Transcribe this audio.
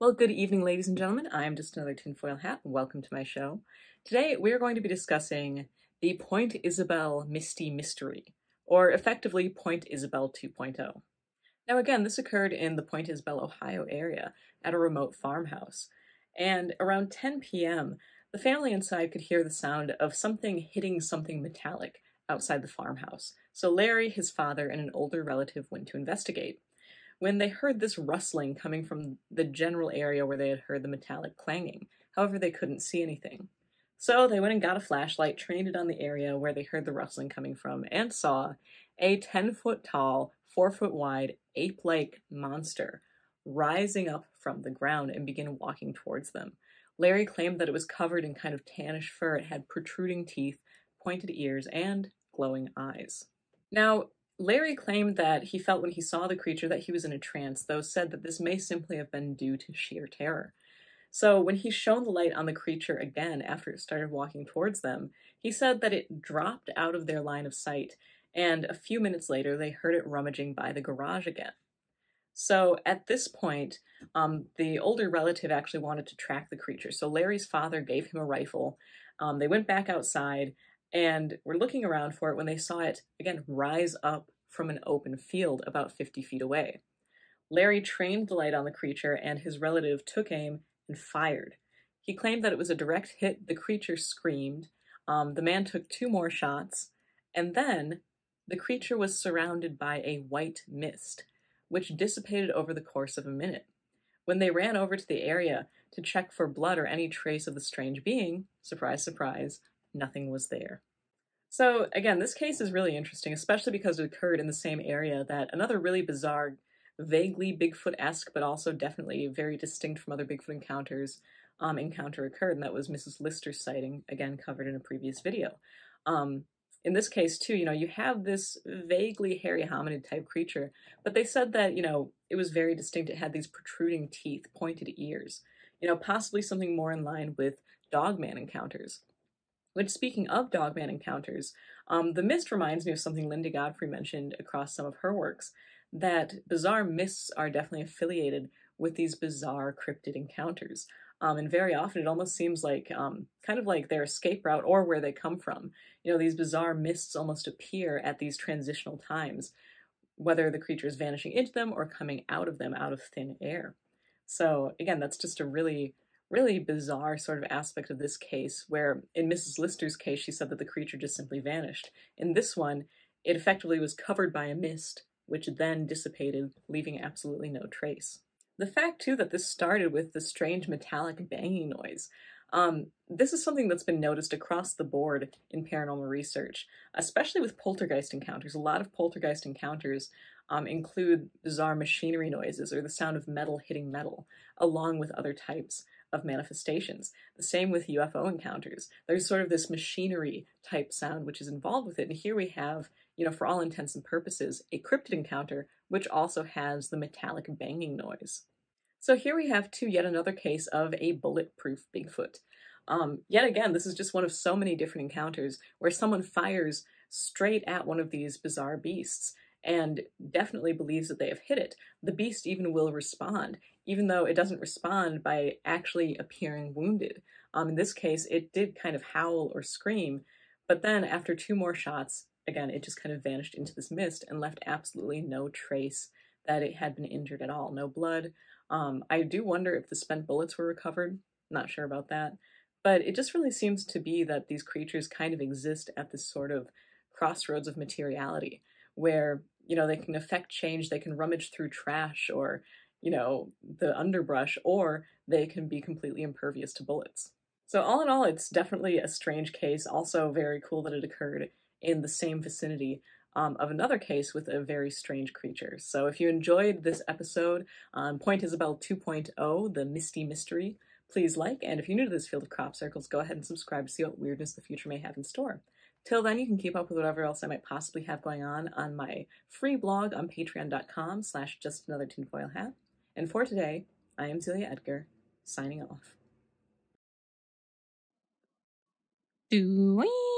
Well, good evening, ladies and gentlemen. I'm just another tinfoil hat. And welcome to my show. Today, we are going to be discussing the Point Isabel Misty Mystery, or effectively Point Isabel 2.0. Now, again, this occurred in the Point Isabel, Ohio area at a remote farmhouse. And around 10 p.m., the family inside could hear the sound of something hitting something metallic outside the farmhouse. So Larry, his father, and an older relative went to investigate when they heard this rustling coming from the general area where they had heard the metallic clanging. However, they couldn't see anything. So they went and got a flashlight, trained it on the area where they heard the rustling coming from, and saw a 10 foot tall, 4 foot wide, ape like monster rising up from the ground and begin walking towards them. Larry claimed that it was covered in kind of tannish fur, it had protruding teeth, pointed ears, and glowing eyes. Now, Larry claimed that he felt when he saw the creature that he was in a trance, though said that this may simply have been due to sheer terror. So when he shone the light on the creature again after it started walking towards them, he said that it dropped out of their line of sight, and a few minutes later they heard it rummaging by the garage again. So at this point, um, the older relative actually wanted to track the creature. So Larry's father gave him a rifle. Um, they went back outside and were looking around for it when they saw it, again, rise up from an open field about 50 feet away. Larry trained the light on the creature, and his relative took aim and fired. He claimed that it was a direct hit. The creature screamed. Um, the man took two more shots, and then the creature was surrounded by a white mist, which dissipated over the course of a minute. When they ran over to the area to check for blood or any trace of the strange being, surprise, surprise, nothing was there. So again, this case is really interesting, especially because it occurred in the same area that another really bizarre, vaguely Bigfoot-esque, but also definitely very distinct from other Bigfoot encounters, um, encounter occurred, and that was Mrs. Lister's sighting, again covered in a previous video. Um, in this case, too, you know, you have this vaguely hairy hominid type creature, but they said that, you know, it was very distinct. It had these protruding teeth, pointed ears, you know, possibly something more in line with dogman encounters. Which, speaking of Dogman encounters, um, the mist reminds me of something Linda Godfrey mentioned across some of her works, that bizarre mists are definitely affiliated with these bizarre cryptid encounters. Um, and very often it almost seems like um, kind of like their escape route or where they come from. You know, these bizarre mists almost appear at these transitional times, whether the creature is vanishing into them or coming out of them out of thin air. So again, that's just a really really bizarre sort of aspect of this case, where in Mrs. Lister's case, she said that the creature just simply vanished. In this one, it effectively was covered by a mist, which then dissipated, leaving absolutely no trace. The fact, too, that this started with the strange metallic banging noise. Um, this is something that's been noticed across the board in paranormal research, especially with poltergeist encounters. A lot of poltergeist encounters um, include bizarre machinery noises or the sound of metal hitting metal, along with other types of manifestations. The same with UFO encounters. There's sort of this machinery type sound which is involved with it. And here we have, you know, for all intents and purposes, a cryptid encounter which also has the metallic banging noise. So here we have too yet another case of a bulletproof Bigfoot. Um, yet again, this is just one of so many different encounters where someone fires straight at one of these bizarre beasts and definitely believes that they have hit it. The beast even will respond, even though it doesn't respond by actually appearing wounded. Um, in this case, it did kind of howl or scream, but then after two more shots, again, it just kind of vanished into this mist and left absolutely no trace that it had been injured at all. No blood. Um, I do wonder if the spent bullets were recovered. Not sure about that. But it just really seems to be that these creatures kind of exist at this sort of crossroads of materiality where you know they can affect change they can rummage through trash or you know the underbrush or they can be completely impervious to bullets so all in all it's definitely a strange case also very cool that it occurred in the same vicinity um, of another case with a very strange creature. So if you enjoyed this episode on Point Isabel 2.0, The Misty Mystery, please like, and if you're new to this field of crop circles, go ahead and subscribe to see what weirdness the future may have in store. Till then, you can keep up with whatever else I might possibly have going on on my free blog on patreon.com slash just another tinfoil hat. And for today, I am Celia Edgar, signing off. Doing.